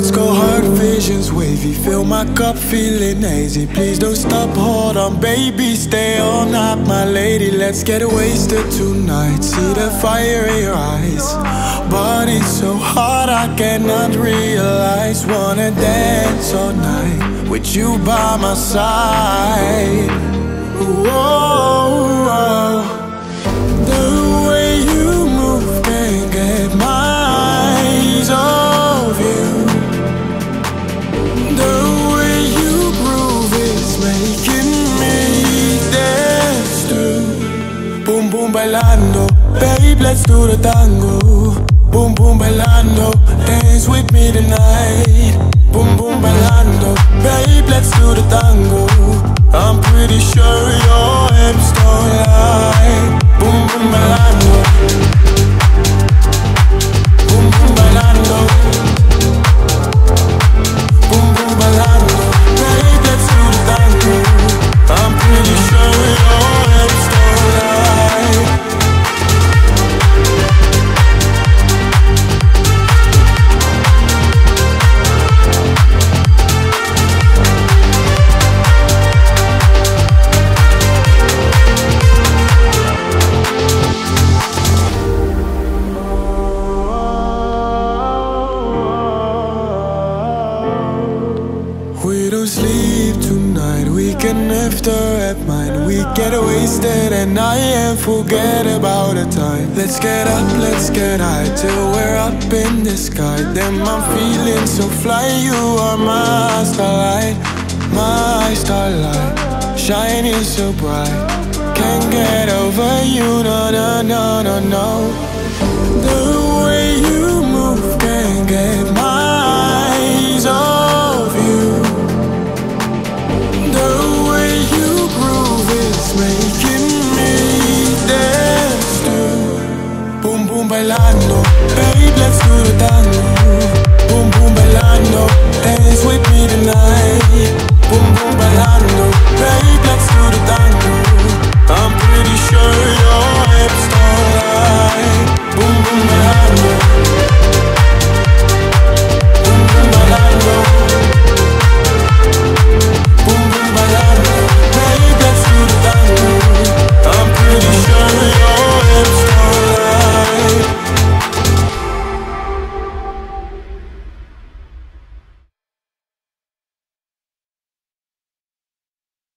let's go hard, visions wavy. Fill my cup feeling hazy. Please don't stop, hold on baby. Stay all night my lady. Let's get wasted tonight. See the fire in your eyes. Body so hot I cannot realize. Wanna dance all night With you by my side Boom bailando, babe let's do the tango. Boom boom bailando, dance with me tonight. Boom boom bailando, babe let's do the tango. I'm pretty sure your hips don't lie. Boom Don't sleep tonight, we can after at mine. We get wasted and I and forget about the time. Let's get up, let's get high till we're up in the sky. Then I'm feeling so fly, you are my starlight My starlight, shining so bright. Can't get over you, no, no, no, no, no bailando, babe, let's do the tango. Boom boom bailando, dance with me tonight.